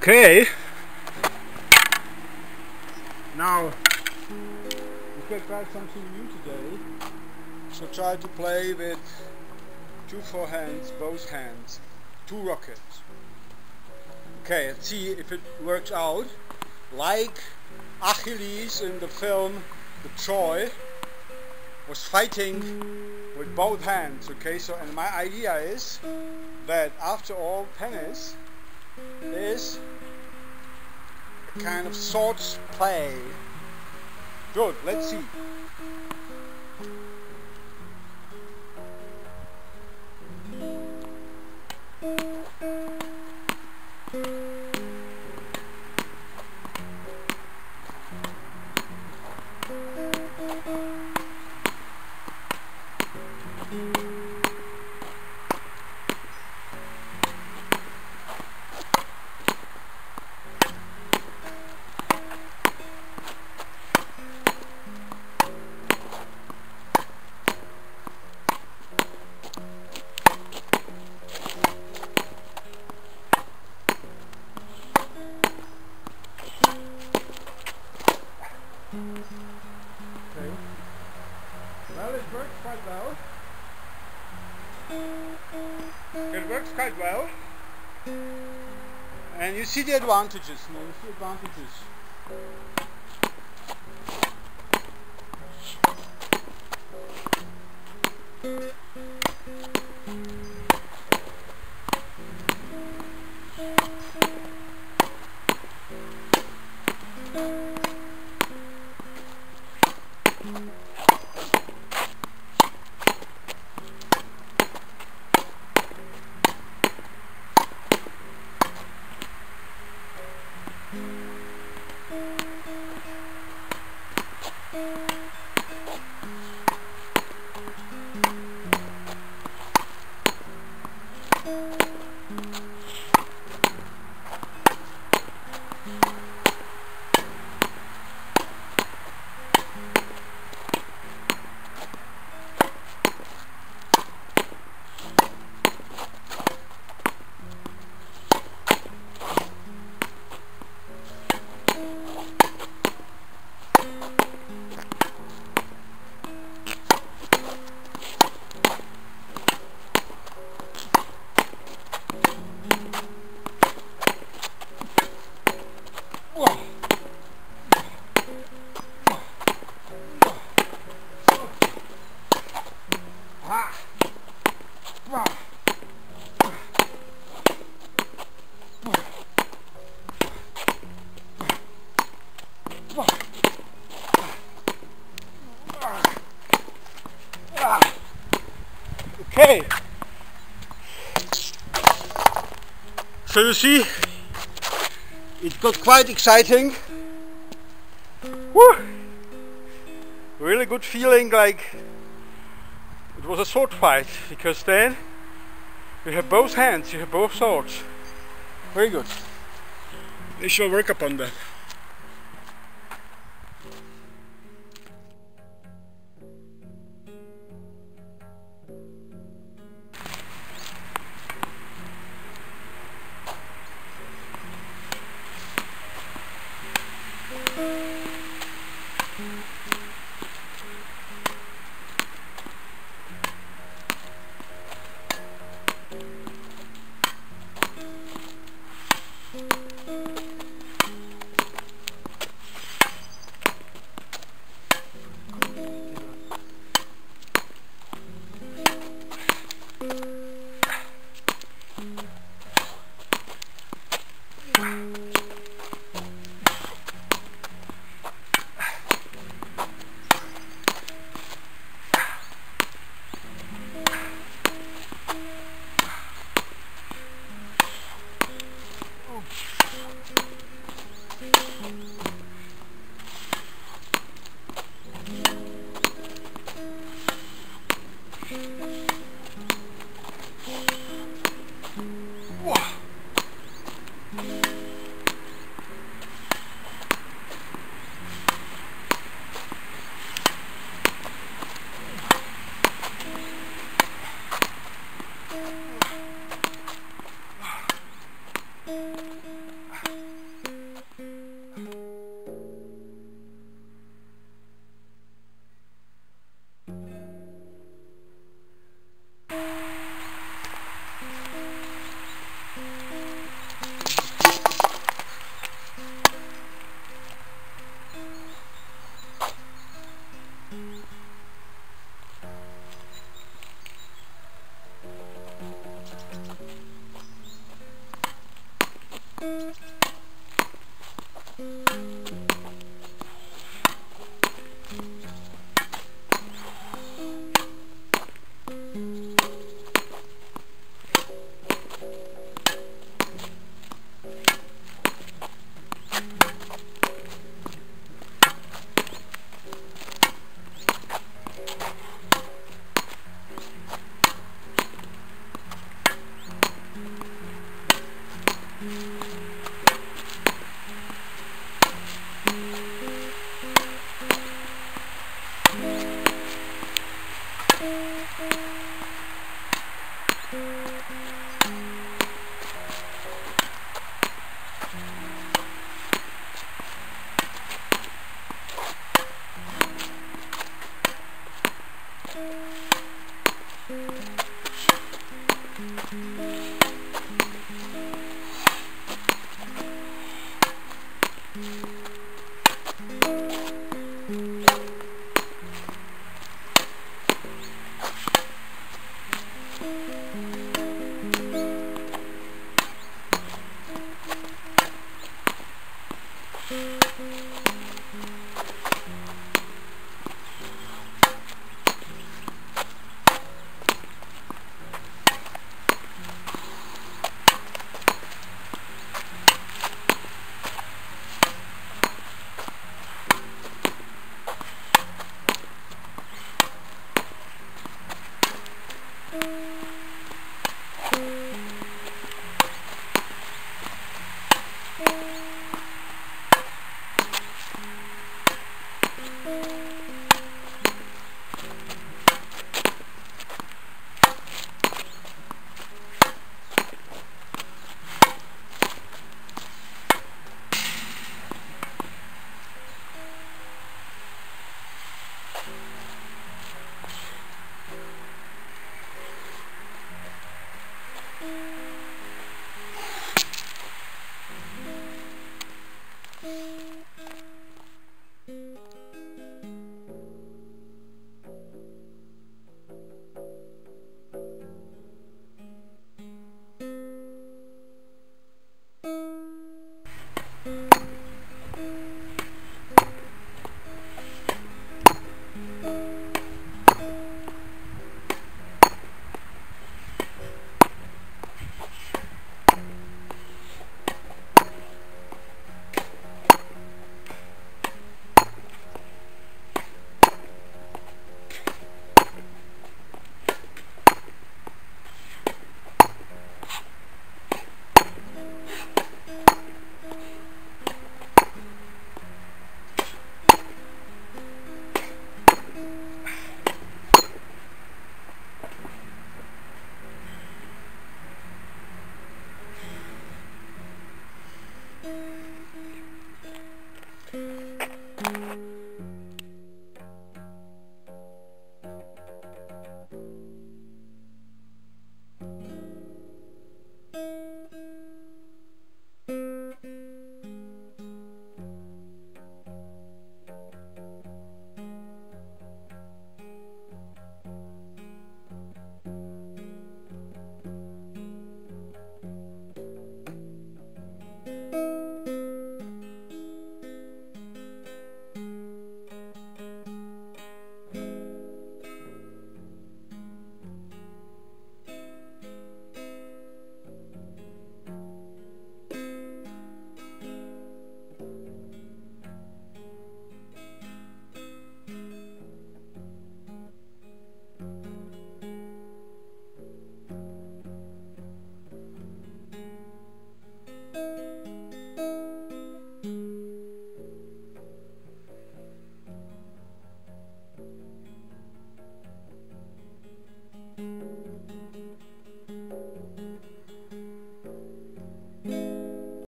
Okay. Now, we can try something new today. So try to play with two forehands, both hands, two rockets. Okay, let's see if it works out. Like Achilles in the film The Troy was fighting with both hands. Okay, so and my idea is that after all, tennis is kind of swords play. Good, let's see. And you see the advantages. No, you see advantages. Okay. So you see, it got quite exciting. Woo! Really good feeling like it was a sword fight because then you have both hands, you have both swords. Very good. We shall work upon that. Mm-hmm.